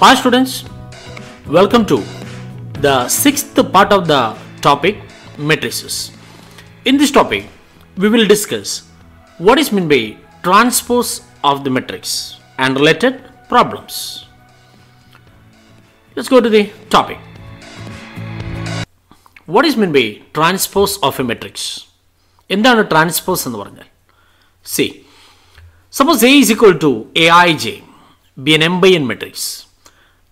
Hi students, welcome to the sixth part of the topic matrices. In this topic, we will discuss what is meant by transpose of the matrix and related problems. Let's go to the topic. What is meant by transpose of a matrix? എന്താണ് transpose എന്ന് പറഞ്ഞാൽ C suppose A is equal to A I J be an n by n matrix.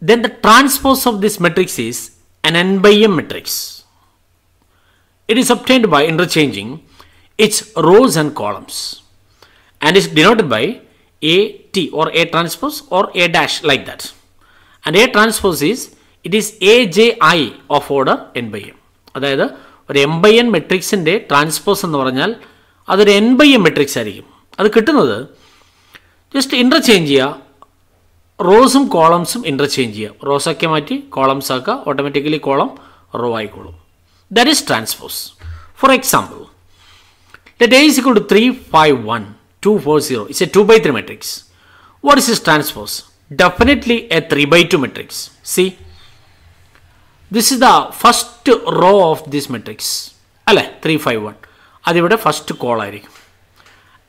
Then the transpose of this matrix is an n by m matrix. It is obtained by interchanging its rows and columns and is denoted by a t or a transpose or a dash like that. And a transpose is it is a j i of order n by m. അതായത് ഒരു M by N മെട്രിക്സിൻ്റെ transpose എന്ന് പറഞ്ഞാൽ അതൊരു N by M matrix ആയിരിക്കും അത് കിട്ടുന്നത് just interchange ചെയ്യുക റോസും കോളംസും ഇൻ്റർചേഞ്ച് ചെയ്യുക റോസൊക്കെ മാറ്റി കോളംസ് ആക്കുക ഓട്ടോമാറ്റിക്കലി കോളം റോ ആയിക്കോളും that is transpose for example let A is equal to three five one two four zero it's A to by three matrix what is is transpose definitely A three by two matrix see this is the first row of this matrix അല്ലേ three five one അതിവിടെ first call ആയിരിക്കും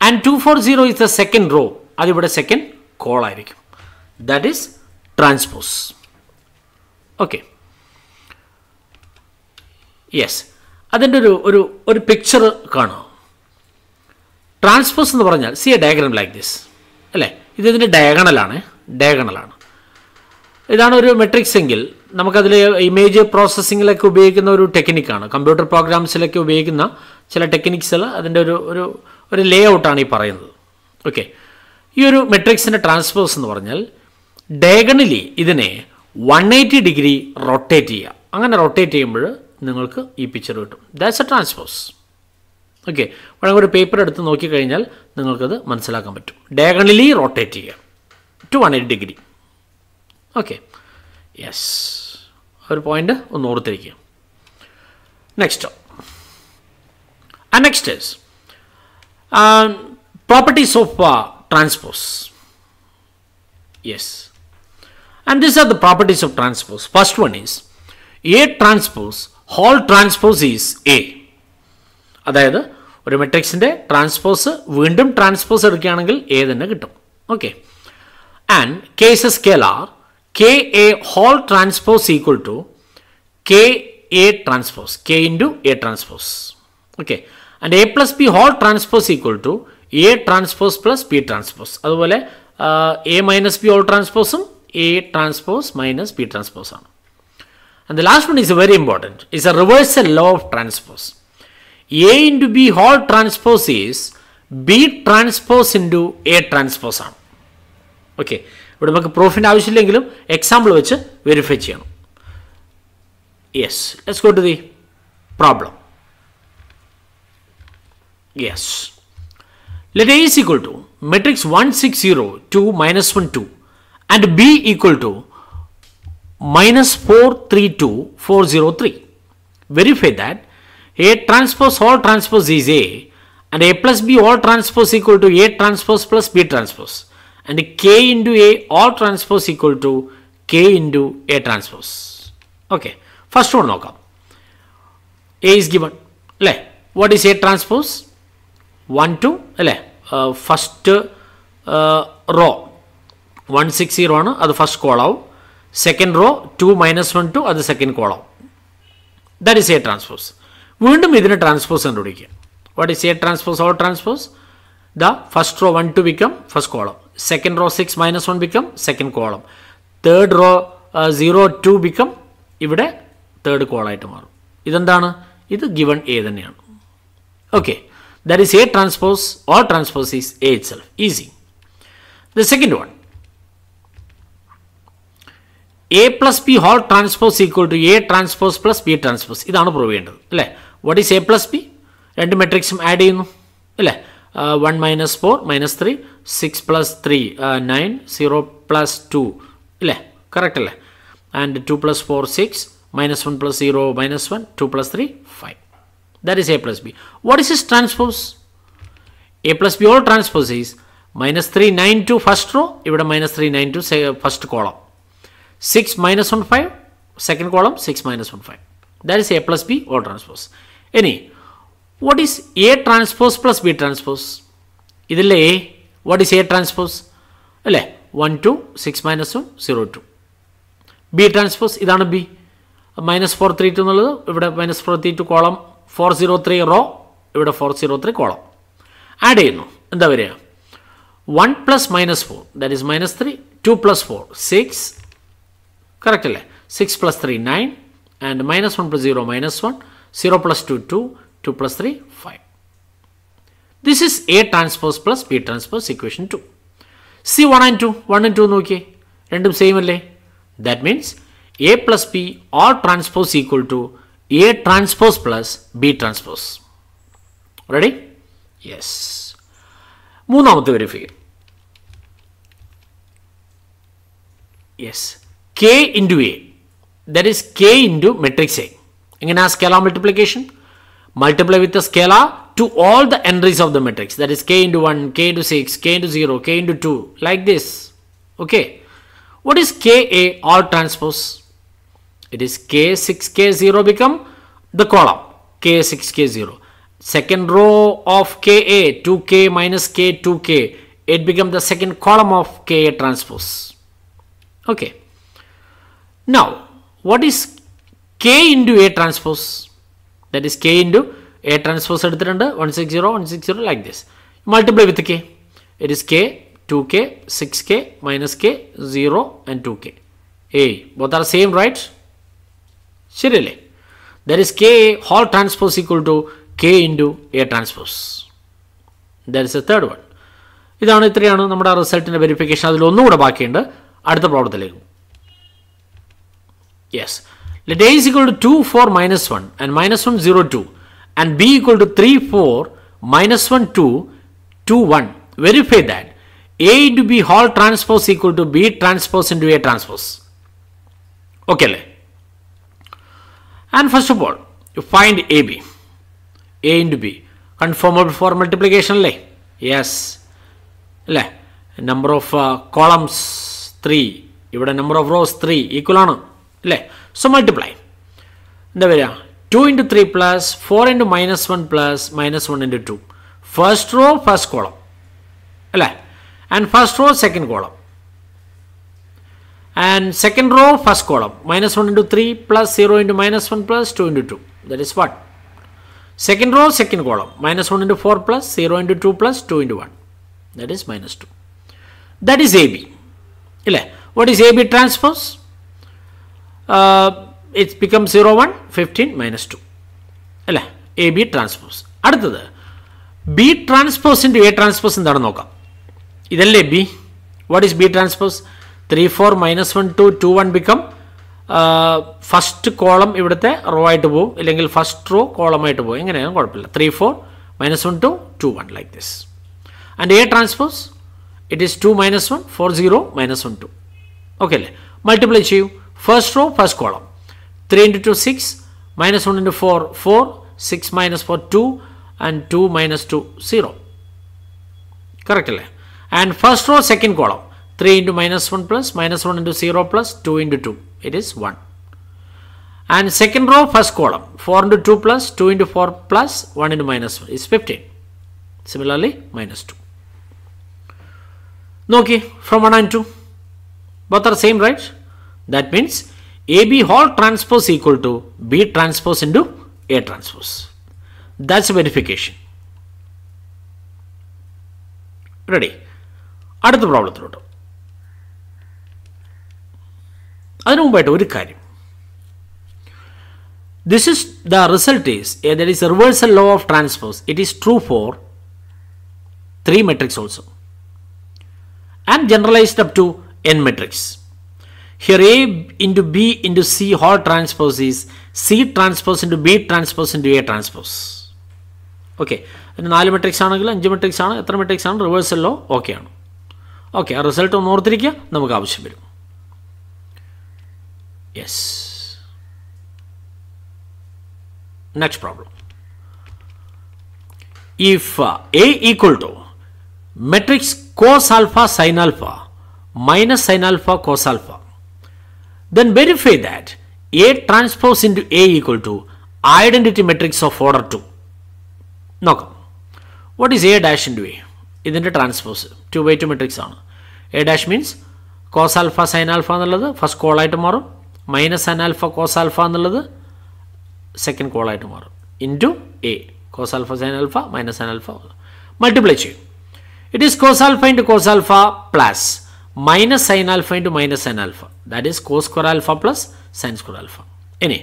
and to four zero is the second row അതിവിടെ second call ആയിരിക്കും That is transpose. Okay. Yes അതിന്റെ ഒരു ഒരു ഒരു picture കാണുമോ ട്രാൻസ്പോസ് എന്ന് പറഞ്ഞാൽ see a diagram like this അല്ലേ? ഇത് ഇതിന്റെ ഡയഗണലാണ് ഡയഗണലാണ് ഇതാണ് ഒരു മെട്രിക്സ് എങ്കിൽ നമുക്കതിൽ ഇമേജ് പ്രോസസ്സിങ്ങിലൊക്കെ ഉപയോഗിക്കുന്ന ഒരു ടെക്നിക്കാണ് കമ്പ്യൂട്ടർ പ്രോഗ്രാംസിലൊക്കെ ഉപയോഗിക്കുന്ന ചില ടെക്നിക്സിൽ അതിന്റെ ഒരു ഒരു ഒരു ലേ ഔട്ടാണ് ഈ പറയുന്നത്. ഓക്കെ ഈ ഒരു മെട്രിക്സിന്റെ ട്രാൻസ്പോസ് എന്ന് പറഞ്ഞാൽ ഡയഗണലി ഇതിനെ വൺ എയ്റ്റി ഡിഗ്രി റൊട്ടേറ്റ് ചെയ്യുക. അങ്ങനെ റൊട്ടേറ്റ് ചെയ്യുമ്പോൾ നിങ്ങൾക്ക് ഈ പിക്ചർ കിട്ടും. ദാറ്റ്സ് എ ട്രാൻസ്പോസ് ഓക്കെ വേണമെങ്കിൽ ഒരു പേപ്പർ എടുത്ത് നോക്കിക്കഴിഞ്ഞാൽ നിങ്ങൾക്കത് മനസ്സിലാക്കാൻ പറ്റും. ഡയഗണലി റൊട്ടേറ്റ് ചെയ്യുക. To one eighty degree okay yes ഒരു പോയിന്റ് ഒന്ന് ഓർത്തിരിക്കുക. Next next is properties of transpose yes And these are the properties of transpose. First one is A transpose, Hall transpose is A. അതായത് ഒരു മെട്രിക്സിന്റെ transpose വീണ്ടും transpose എടുക്കുകയാണെങ്കിൽ A തന്നെ കിട്ടും. Okay and K is a scalar K A whole transpose equal to K A transpose K into A transpose okay and A plus B whole transpose equal to A transpose plus B transpose അതുപോലെ A minus B whole ട്രാൻസ്പോസും A transpose minus B transpose ആണ് and the last one is very important is a reversal law of transpose A into B whole transpose is B transpose into A transpose ആണ് okay ഇവിടെ നമുക്ക് പ്രൂഫിൻ്റെ ആവശ്യമില്ലെങ്കിലും example വെച്ച് verify ചെയ്യണം yes let's go to the problem yes let A is equal to matrix 160 2 minus 1 2 and b equal to minus 432403. Verify that A transpose all transpose is A and A plus B all transpose equal to A transpose plus B transpose and K into A all transpose equal to K into A transpose. Okay, first one knock. A is given. Le, what is A transpose? 1 two. le, uh, first uh, row one six zero ആണ് അത് first col ആവും. Second row two minus one two അത് second col ആവും. That is A transpose വീണ്ടും ഇതിന് transpose കണ്ടുപിടിക്കുക what is A transpose or transpose the first row one two become first column second row six minus one become second column third row zero two become ഇവിടെ third കോളായിട്ട് മാറും. ഇതെന്താണ്? ഇത് given A തന്നെയാണ്. Okay that is A transpose or transpose is A itself easy the second one A plus B whole transpose equal to A transpose plus B transpose ഇതാണ് prove ചെയ്യേണ്ടത് അല്ലേ what is A plus B രണ്ട് മെട്രിക്സും add ചെയ്യുന്നു അല്ലേ one minus four minus three six plus three nine zero plus two ഇല്ലേ correct അല്ലേ and to plus four six minus one plus zero minus one two plus three five that is A plus B what is is transpose A plus B all transpose is minus three nine to first row ഇവിടെ minus three nine to first column 6 minus 1 5 second column 6 minus 1 5 that is a plus b all transpose. Any what is a transpose plus b transpose ഇതിലെ A what is A transpose അല്ലേ? One two six minus one zero two B transpose ഇതാണ് B minus four three two എന്നുള്ളത് ഇവിടെ minus four three two column four zero three row ഇവിടെ four zero three column add ചെയ്യുന്നു. എന്താ വരിക? One plus minus four that is minus three two plus four six correct അല്ലേ six plus three nine and minus one plus zero minus one zero plus two to two plus three five this is A transpose plus B transpose equation two C one and to one and to നോക്കിയേ രണ്ടും same അല്ലേ that means A plus B all transpose equal to A transpose plus B transpose ready yes മൂന്നാമത്തെ verify yes k into A, that is k into matrix A. Again, a scalar multiplication, multiply with the scalar to all the entries of the matrix, that is k into 1, k into 6, k into 0, k into 2, like this. Okay. What is Ka or transpose? It is K6K0 become the column K6K0. Second row of Ka 2K minus K 2K. It become the second column of Ka transpose. Okay. now what is k into a transpose that is k into a transpose എടുത്തിട്ടുണ്ട് one six zero one six zero like this multiply with K it is K two K six K minus K zero and to K ഏ both are same right ശരിയല്ലേ there is K A whole transpose equal to K into A transpose there is A third one ഇതാണ് ഇത്രയാണ് നമ്മുടെ റിസൾട്ടിൻ്റെ verification അതിൽ ഒന്നുകൂടെ ബാക്കിയുണ്ട് അടുത്ത പ്രോബ്ലത്തിലേക്ക് yes let a is equal to 2 4 minus 1 and minus 1 0 2 and b equal to 3 4 minus 1 2 2 1 verify that a into b whole transpose equal to b transpose into a transpose okay le? and first of all you find ab a into b conformable for multiplication le? yes അല്ലേ number of columns three ഇവിടെ number of rows three equal ആണ് അല്ലേ so multiply എന്താ വരിക two into three plus four into minus one plus minus one into two first row first column അല്ലേ and first row second column and second row first column minus one into three plus zero into minus one plus two into two that is one second row second column minus one into four plus zero into two plus two into one that is minus two that is A B ഇല്ലേ what is A B transpose It's become zero one fifteen minus two അല്ലേ? A B transpose അടുത്തത് B transpose into A transpose എന്താണെന്ന് നോക്കാം. ഇതല്ലേ B what is B transpose three four minus one two two one become first column ഇവിടുത്തെ row ആയിട്ട് പോകും ഇല്ലെങ്കിൽ first row കോളമായിട്ട് പോകും എങ്ങനെയാണ് കുഴപ്പമില്ല. Three four minus one two two one like this and A transpose it is two minus one four zero minus one two okay അല്ലേ? Multiply ചെയ്യൂ. First row, first column. 3 into 2, 6, minus 1 into 4, 4, 6 minus 4, 2, and 2 minus 2, 0. Correct? And first row, second column. 3 into minus 1 plus, minus 1 into 0 plus, 2 into 2. It is 1. And second row, first column. 4 into 2 plus, 2 into 4 plus, 1 into minus 1 is 15. Similarly, minus 2. Okay, from 1 and 2. Both are same, right? that means ab whole transpose equal to b transpose into a transpose that's verification ready അടുത്ത പ്രോബ്ലത്തിലോട്ട് അതിനു മുമ്പായിട്ട് ഒരു കാര്യം this is the result is that is reversal law of transpose it is true for three matrix also and generalised up to n matrix. Here A into B into C whole transpose is C transpose into B transpose into A transpose. Okay അതിന് നാല് matrix ആണെങ്കിൽ അഞ്ച് matrix ആണ് എത്ര matrix ആണ് റിവേഴ്സല്ലോ okay ആണ് okay ആ result ഒന്ന് ഓർത്തിരിക്കുക നമുക്ക് ആവശ്യം വരും yes next problem if A equal to matrix cos alpha sine alpha minus sin alpha cos alpha then verify that A transpose into A equal to identity matrix of order 2. നോക്കാം what is A dash into A ഇതിൻ്റെ transpose to by two matrix ആണ് A dash means cos alpha sine alpha എന്നുള്ളത് first കോളായിട്ട് മാറും minus sine alpha cos alpha എന്നുള്ളത് second കോളായിട്ട് മാറും into A cos alpha sine alpha minus sine alpha multiply ചെയ്യും it is cos alpha into cos alpha plus minus sine alpha into minus sine alpha. That is cos square alpha plus sine square alpha. Any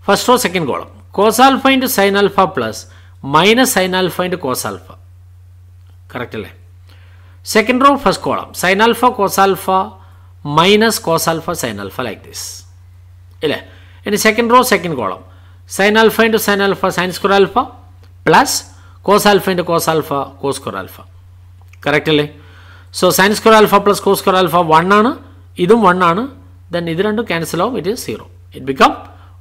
first row, second column. Cos alpha into sine alpha plus minus sine alpha into cos alpha. Correct line. Second row, first column. Sine alpha, cos alpha, minus cos alpha, sine alpha like this. In second row, second column. Sine alpha into sine alpha, sine square alpha plus cos alpha into cos alpha, cos square alpha. Correct line. അല്ലേ so sine square alpha plus cos square alpha one ആണ് ഇതും one ആണ് then ഇത് രണ്ടും cancel ആവും it is zero it become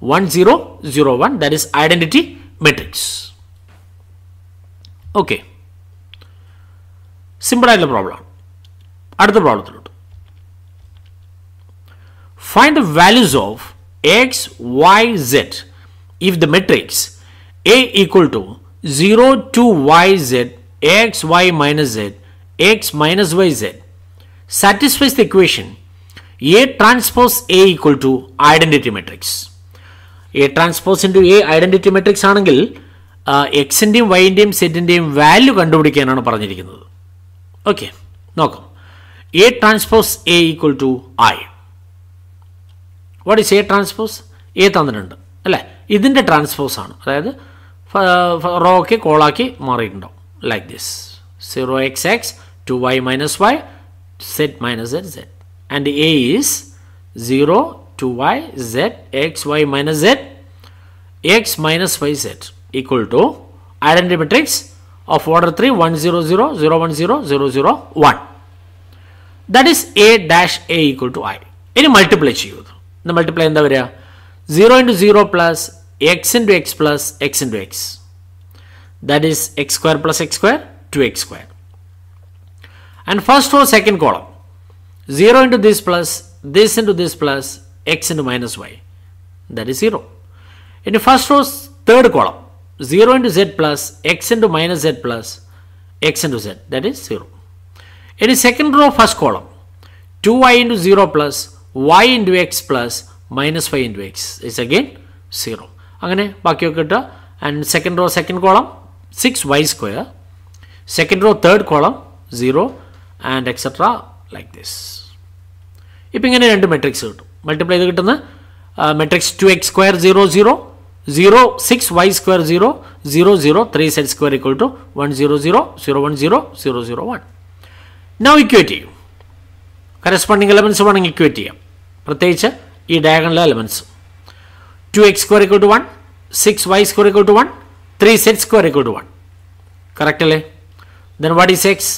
one zero zero one that is identity matrix okay സിമ്പിളായിട്ടുള്ള പ്രോബ്ലമാണ് അടുത്ത പ്രോബ്ലത്തിലോട്ട് find the values of X Y Z if the matrix A equal to zero two Y Z X Y minus Z x minus yz satisfies the equation. A transpose A equal to identity matrix. A transpose into A identity matrix ആണെങ്കിൽ എക്സിന്റെയും വൈന്റെയും സെറ്റിന്റെയും value കണ്ടുപിടിക്കാനാണ് പറഞ്ഞിരിക്കുന്നത്. Okay നോക്കാം. A transpose A equal to I what is A transpose A തന്നിട്ടുണ്ട്. അല്ലേ? ഇതിന്റെ transpose ആണ്. അതായത് row ഒക്കെ കോളാക്കി മാറിയിട്ടുണ്ടാവും. Like this zero X X to Y minus Y set minus set set and A is zero two Y set X Y minus set X minus Y set equal to identity matrix of order 3 1 0 0 0 1 0 0 0 1 that is a dash a equal to i ഇനി multiply ചെയ്യൂ ഇത് multiply എന്താ വരിക zero into zero plus X into X plus X into X that is X square plus X square two X square and first row second column zero into this plus this into this plus X into minus Y that is zero ഇനി first row third column 0 into z plus x into minus z plus x into z that is 0. In the second row first column 2y into 0 plus y into x plus minus y into x is again 0. അങ്ങനെ ബാക്കിയൊക്കെ ഇട്ട and second row second column six Y square second row third column zero and etcetera like this ഇപ്പം ഇങ്ങനെ രണ്ട് matrix കിട്ടും multiply ചെയ്ത് കിട്ടുന്ന matrix to X square zero zero 0 6 y square 0 0 0 3 z square equal to 1 0 0 0 1 0 0 0 1 now equate ചെയ്യും corresponding elements വേണമെങ്കിൽ equate ചെയ്യാം പ്രത്യേകിച്ച് ഈ diagonal elements to X square equal to one six Y square equal to one three set square equal to one correct അല്ലേ then what is X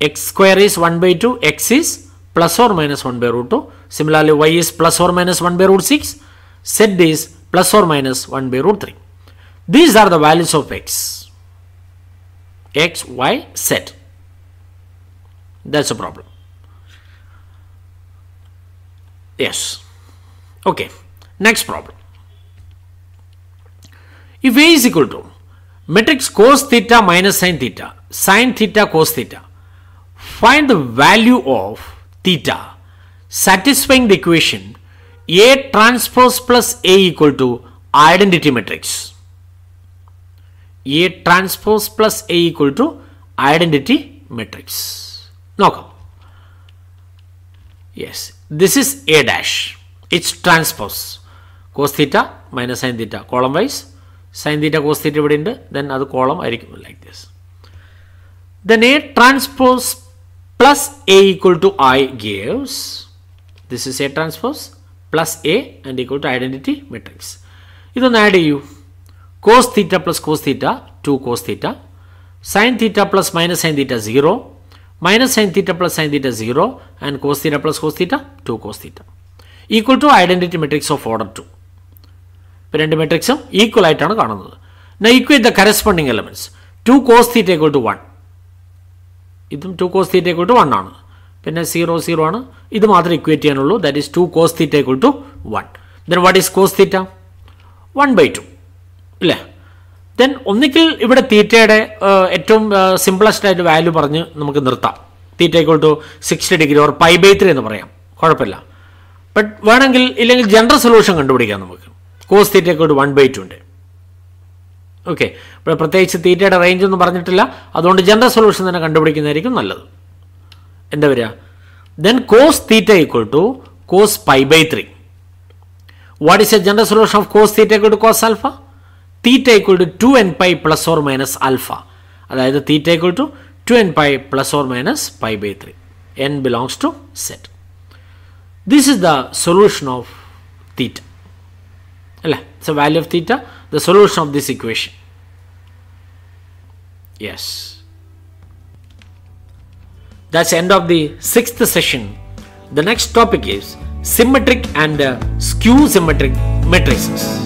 x square is 1 by 2, x is plus or minus 1 by root 2. Similarly, y is plus or minus 1 by root 6, z is plus or minus 1 by root 3. These are the values of x, x, y, z. That's a problem. Yes. Okay. Next problem. If a is equal to matrix cos theta minus sin theta, sin theta cos theta, Find the value of theta satisfying the equation A transpose plus A equal to identity matrix. A transpose plus A equal to identity matrix. Now, yes, this is A dash. It's transpose. Cos theta minus sin theta column wise. Sin theta cos theta ഇവിടെ ഉണ്ട് then അത് column ആയിരിക്കും like this. Then A transpose plus A equal to I ഗേവ്സ് this is A transpose plus A and equal to identity matrix ഇതൊന്ന് add ചെയ്യൂ cos theta plus cos theta two cos theta sine theta plus minus sine theta zero minus sine theta plus sine theta zero and cos theta plus cos theta two cos theta equal to identity matrix of order to ഇപ്പോൾ രണ്ട് മെട്രിക്സും equal ആയിട്ടാണ് കാണുന്നത് ന equal the corresponding elements to cos theta equal to one ഇതും two cos theta equal to one ആണ്. പിന്നെ zero zero ആണ്. ഇത് മാത്രം equate ചെയ്യാനുള്ളൂ. That is two cos theta equal to one then what is cos theta one by two ഇല്ലേ? Then ഒന്നിക്കിൽ ഇവിടെ തീറ്റയുടെ ഏറ്റവും സിമ്പിളസ്റ്റ് ആയിട്ട് വാല്യൂ പറഞ്ഞ് നമുക്ക് നിർത്താം. Theta equal to sixty degree or pi by three എന്ന് പറയാം. കുഴപ്പമില്ല. ബട്ട് വേണമെങ്കിൽ ഇല്ലെങ്കിൽ ജനറൽ സൊല്യൂഷൻ കണ്ടുപിടിക്കാം നമുക്ക്. Cos theta equal to one by two ഉണ്ട് ഓക്കെ ഇപ്പോൾ പ്രത്യേകിച്ച് തീറ്റയുടെ റേഞ്ച് ഒന്നും പറഞ്ഞിട്ടില്ല. അതുകൊണ്ട് ജനറൽ സൊല്യൂഷൻ തന്നെ കണ്ടുപിടിക്കുന്നതായിരിക്കും നല്ലത്. എന്താ വരിക? Then cos theta equal to cos pi by three what is a general solution of cos theta equal to cos alpha theta equal to two N pi plus or minus alpha അതായത് theta equal to two N pi plus or minus pi by three N belongs to set this is the solution of theta അല്ലേ? It's a value of theta the solution of this equation. Yes. That's end of the sixth session. The next topic is symmetric and uh, skew symmetric matrices.